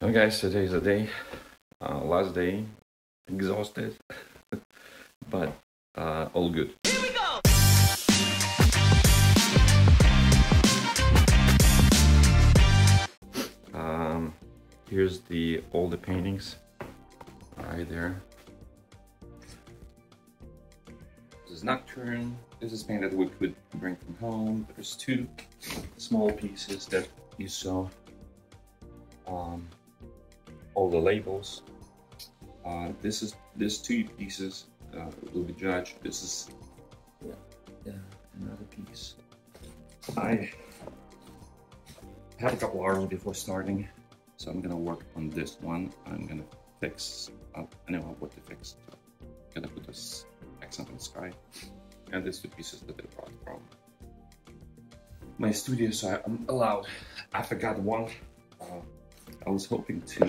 Well guys, today is the day, uh, last day, exhausted, but uh, all good. Here we go! Um, here's the all the paintings right there. This is Nocturne. This is paint that we could bring from home. There's two small pieces that you saw. Um, all the labels. Uh, this is this two pieces uh, will be judged. This is yeah, yeah, another piece. I had a couple hours before starting, so I'm gonna work on this one. I'm gonna fix. Uh, I know what to fix. I'm gonna put this accent on the sky, and these two pieces that I brought from my studio. So I'm allowed. I forgot one. Uh, I was hoping to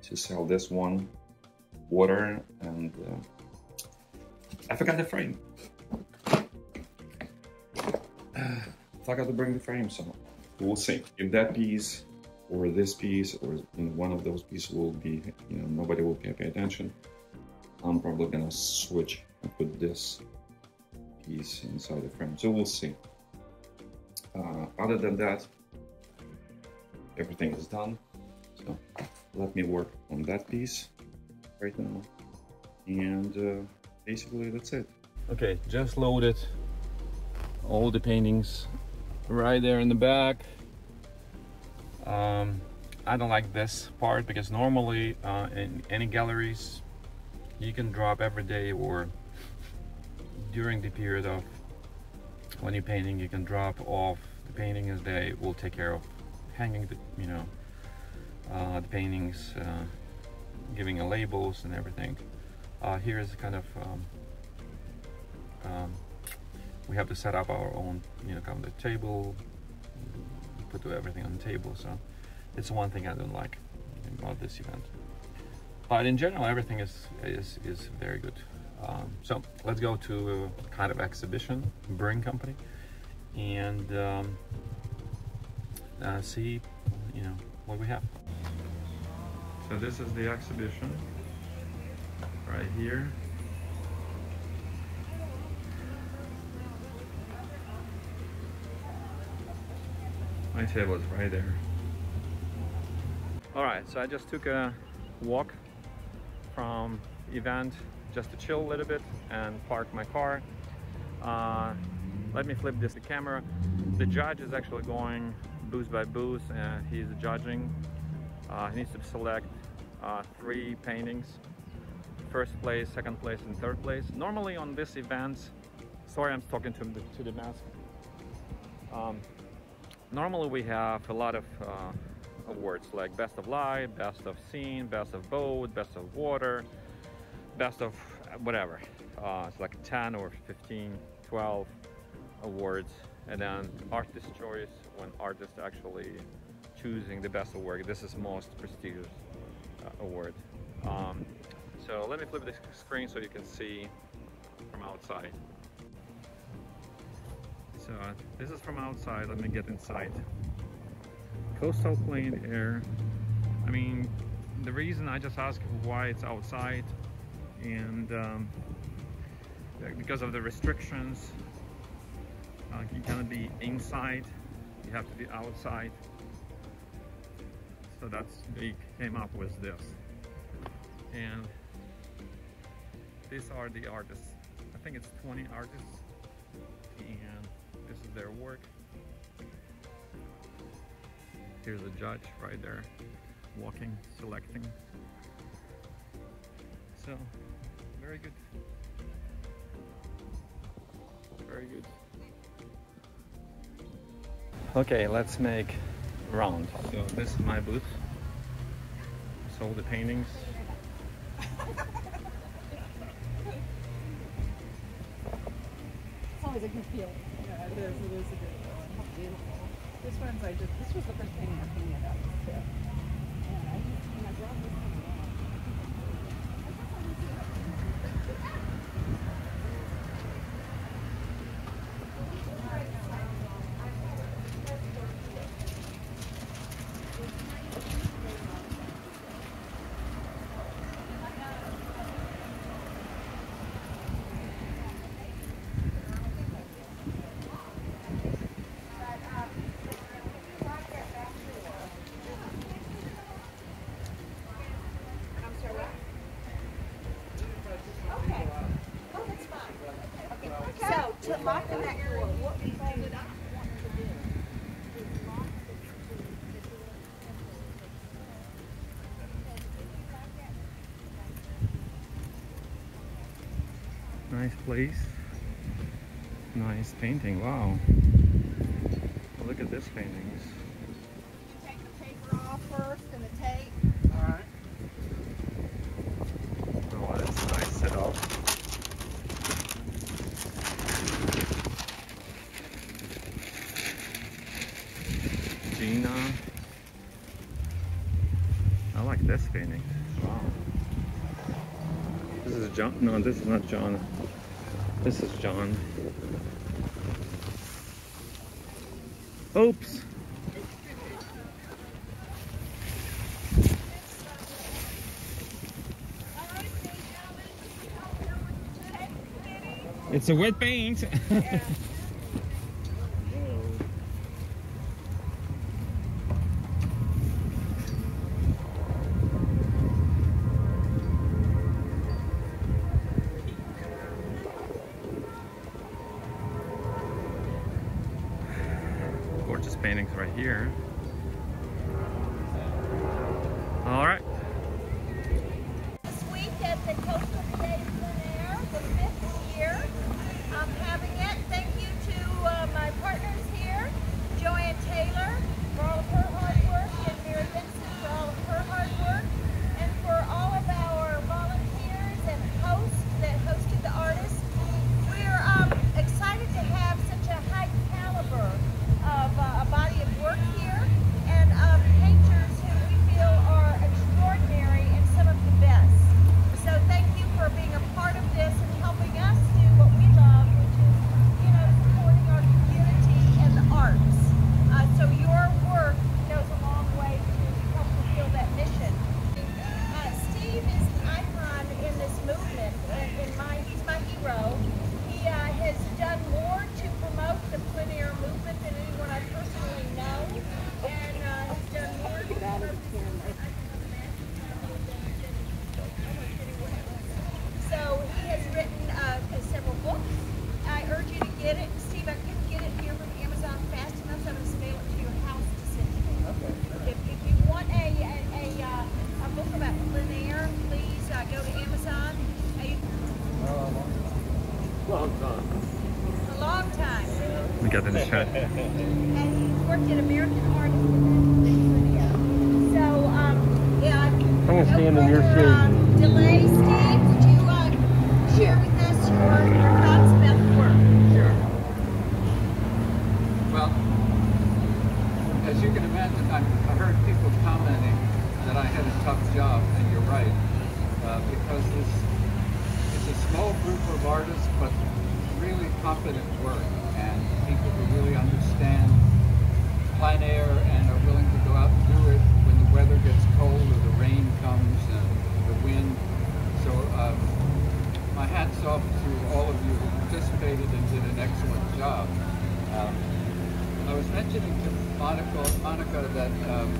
to sell this one water and uh, I forgot the frame. Uh, forgot to bring the frame, so we'll see if that piece or this piece or one of those pieces will be you know nobody will pay attention. I'm probably gonna switch and put this piece inside the frame, so we'll see. Uh, other than that, everything is done. So let me work on that piece right now. And uh, basically that's it. Okay, just loaded all the paintings right there in the back. Um, I don't like this part because normally uh, in any galleries you can drop every day or during the period of when you're painting you can drop off the painting as they will take care of hanging the you know uh, the paintings uh, giving labels and everything. Uh, here is kind of um, um, we have to set up our own you know kind of the table put everything on the table so it's one thing I don't like about this event. But in general everything is is, is very good. Um, so let's go to kind of exhibition Brewing Company and um, uh, see you know what we have. So this is the exhibition right here. My table is right there. All right so I just took a walk from event just to chill a little bit and park my car. Uh, let me flip this the camera. The judge is actually going booth by booth and he's judging. Uh, he needs to select uh, three paintings. First place second place and third place. Normally on this event sorry I'm talking to the, to the mask. Um, normally we have a lot of uh, awards like best of light best of scene best of boat best of water best of whatever. Uh, it's like 10 or 15 12 awards and then artist choice when artists actually choosing the best work this is most prestigious uh, award. Um, so let me flip the screen so you can see from outside. So this is from outside. Let me get inside. Coastal plein air. I mean the reason I just asked why it's outside and um, because of the restrictions uh, you cannot be inside you have to be outside. So that's they came up with this. And these are the artists. I think it's 20 artists and this is their work. Here's a judge right there walking selecting. So very good. Very good okay let's make round so this is my booth sold the paintings It's always a good feeling. Yeah, it is. It is a good feeling. How beautiful. This one's I just. This was the first painting I painted up too. And I just when I brought this nice place. Nice painting, wow. Look at this painting. Take the paper off first and the tape. Oh, nice. Gina. I like this painting. Wow. This is John. No, this is not John. This is John. Oops. It's a wet paint. Yeah. just paintings right here. Yeah. job. Um, I was mentioning to Monica, Monica that um,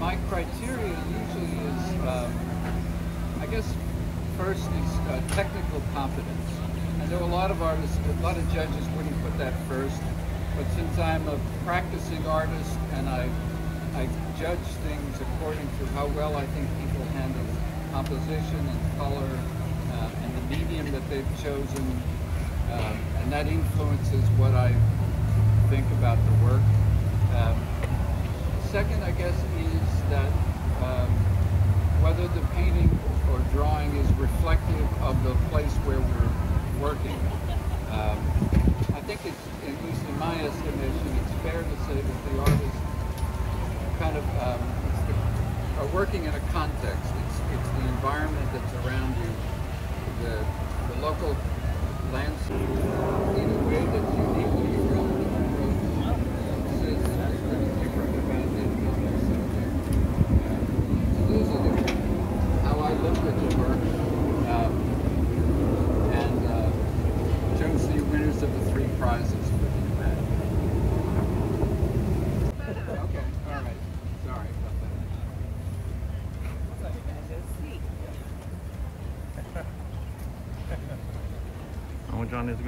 my criteria usually is, um, I guess, first is uh, technical competence. And there are a lot of artists, a lot of judges wouldn't put that first. But since I'm a practicing artist and I, I judge things according to how well I think people handle composition and color uh, and the medium that they've chosen um, and that influences what I think about the work. Um, second, I guess, is that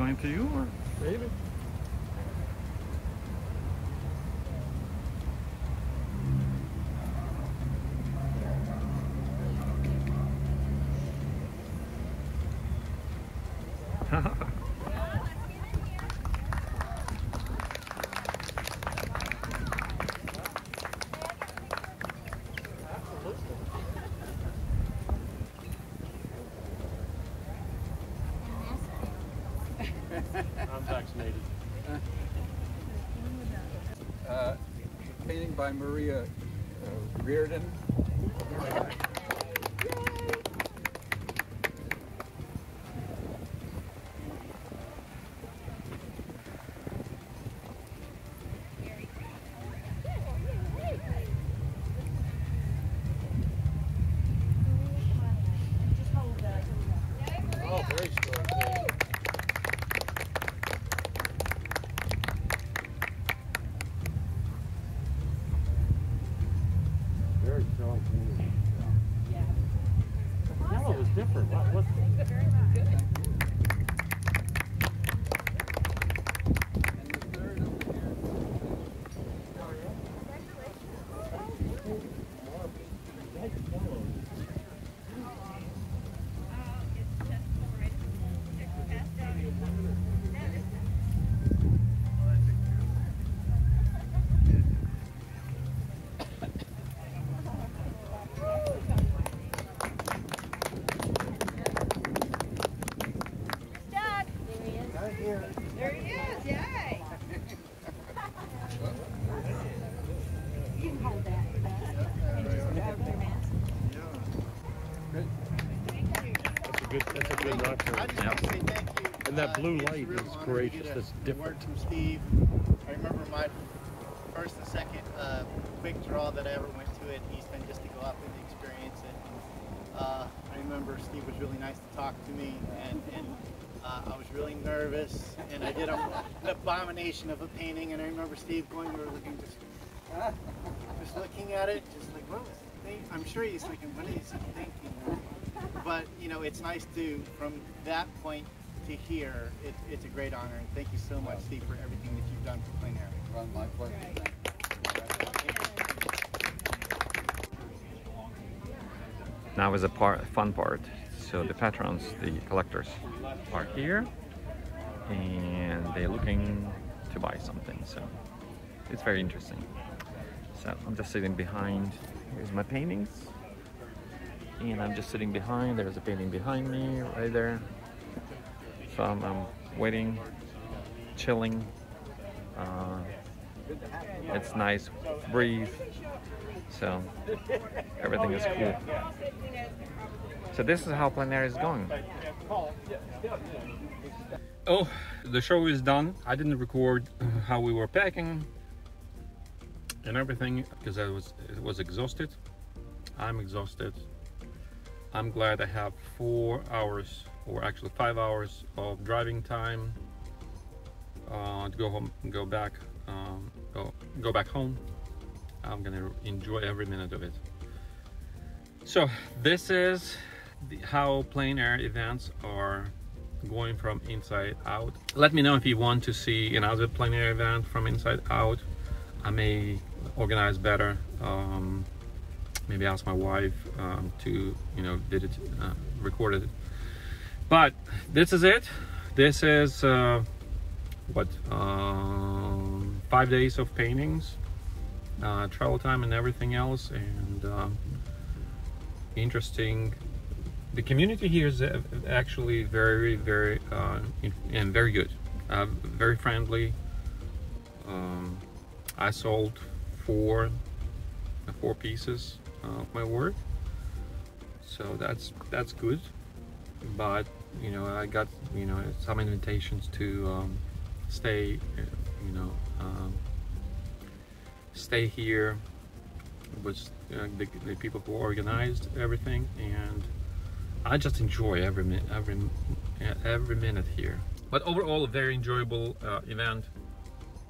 going to you or? Maybe. Ha ha. By Maria uh, Reardon. Oh, very strong thing. Very strong painting. The yellow is different. What, what? And the third over here. Doug. There he is, yay. You can hold that. And just grab your mask. Good. That's a good. That's a good knock. I just want to say thank you. And that Uh, blue a light real is gracious. That's different. Word from Steve. I remember my first and second uh, quick draw that I ever went to at Easton just to go up and experience it. Uh, I remember Steve was really nice to talk to me, and, and uh, I was really nervous, and I did a, an abomination of a painting, and I remember Steve going over looking just, just looking at it, just like, what was he thinking? I'm sure he's thinking, what is he thinking? But you know, it's nice to, from that point to here, it, it's a great honor, and thank you so much, Steve, for everything that you've done for Plein Air. Well, my pleasure. Now is a part, fun part. So the patrons, the collectors, are here, and they're looking to buy something. So it's very interesting. So I'm just sitting behind. Here's my paintings, and I'm just sitting behind. There's a painting behind me right there. So I'm, I'm waiting, chilling. Uh, it's nice breeze. So everything is cool. So this is how plein air is going. Oh, the show is done. I didn't record uh, how we were packing and everything because I was it was exhausted. I'm exhausted. I'm glad I have four hours or actually five hours of driving time uh, to go home and go back um, go go back home. I'm gonna enjoy every minute of it. So this is the, how plein air events are going from inside out. Let me know if you want to see another plein air event from inside out. I may organize better. Um, maybe ask my wife um, to, you know, did it, uh, recorded it. But this is it. This is uh, what um, five days of paintings, uh, travel time, and everything else, and um, interesting. The community here is uh, actually very very uh, and very good. Uh, very friendly. Um, I sold four four pieces of my work so that's that's good but you know I got you know some invitations to um, stay uh, you know um, stay here with uh, the, the people who organized everything and I just enjoy every minute, every every minute here. But overall, a very enjoyable uh, event.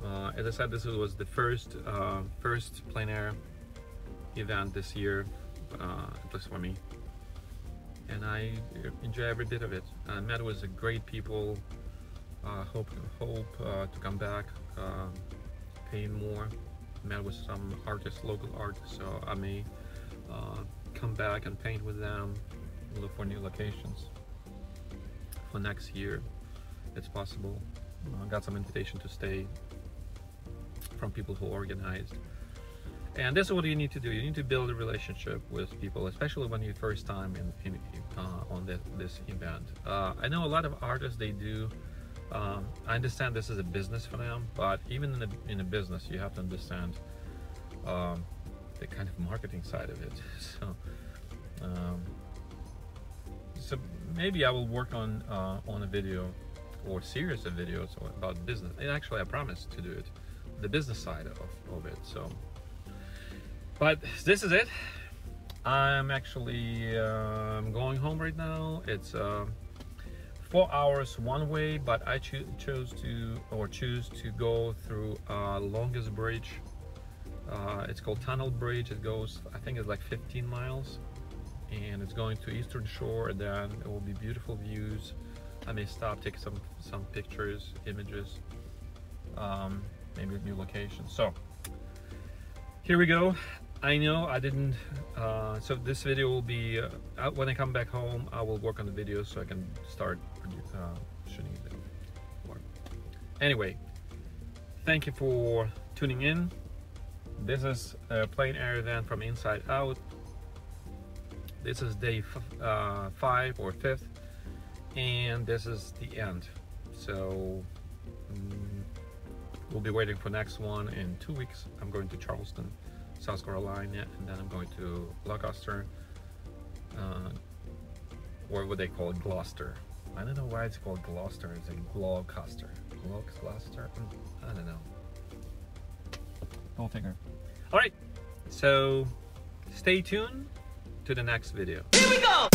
Uh, as I said, this was the first uh, first plein air event this year, uh, at me, and I enjoy every bit of it. I met with great people. Uh, hope hope uh, to come back, uh, paint more. Met with some artists, local artists, so I may uh, come back and paint with them look for new locations for next year it's possible I got some invitation to stay from people who organized and this is what you need to do you need to build a relationship with people especially when you first time in, in uh, on this, this event uh, I know a lot of artists they do Um, I understand this is a business for them, but even in a, in a business, you have to understand um, the kind of marketing side of it. So, um, so maybe I will work on uh, on a video or series of videos about business. And actually, I promise to do it, the business side of, of it. So, but this is it. I'm actually uh, going home right now. It's uh, four hours one way, but I cho chose to or choose to go through uh, longest bridge. Uh, it's called Tunnel Bridge. It goes, I think it's like 15 miles, and it's going to Eastern Shore. And then it will be beautiful views. I may stop, take some some pictures, images, um, maybe new locations. So here we go. I know I didn't, uh, so this video will be, uh, when I come back home, I will work on the video so I can start uh, shooting it more. Anyway, thank you for tuning in. This is a plein air event from Inside Out. This is day uh, five or fifth, and this is the end. So um, we'll be waiting for next one in two weeks. I'm going to Charleston. South Carolina, and then I'm going to Gloucester, uh, or what they call it, Gloucester. I don't know why it's called Gloucester. It's a Gloucester. Gloucester? I don't know. Go figure. All right, so stay tuned to the next video. Here we go!